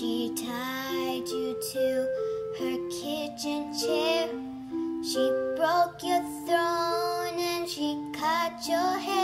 She tied you to her kitchen chair. She broke your throne and she cut your hair.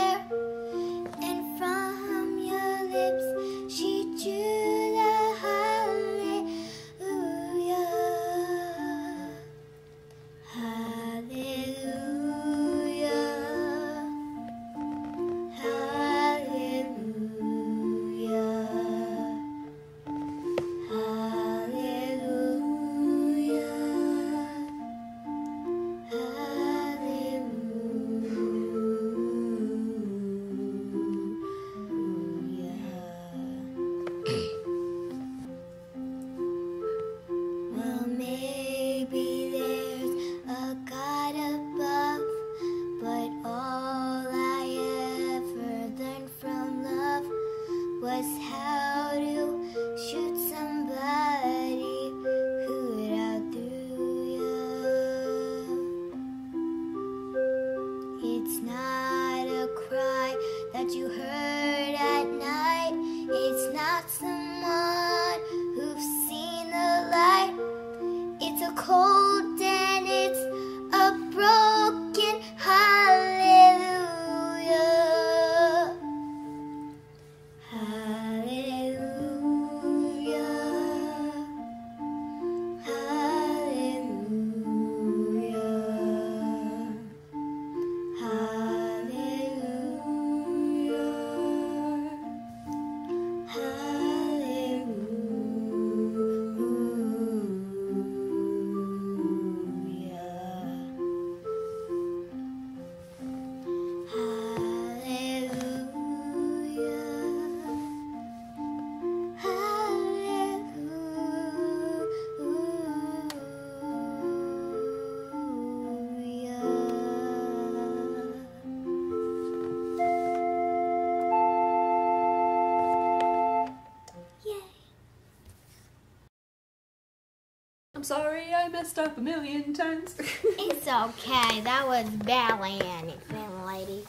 Sorry, I messed up a million times. It's okay. That was ballet, fan lady.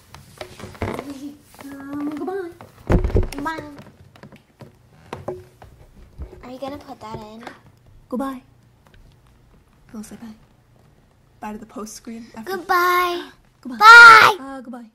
um, goodbye. Mom. Are you gonna put that in? Goodbye. I'll say bye. Bye to the post screen. After. Goodbye. Goodbye. Bye. Uh, goodbye.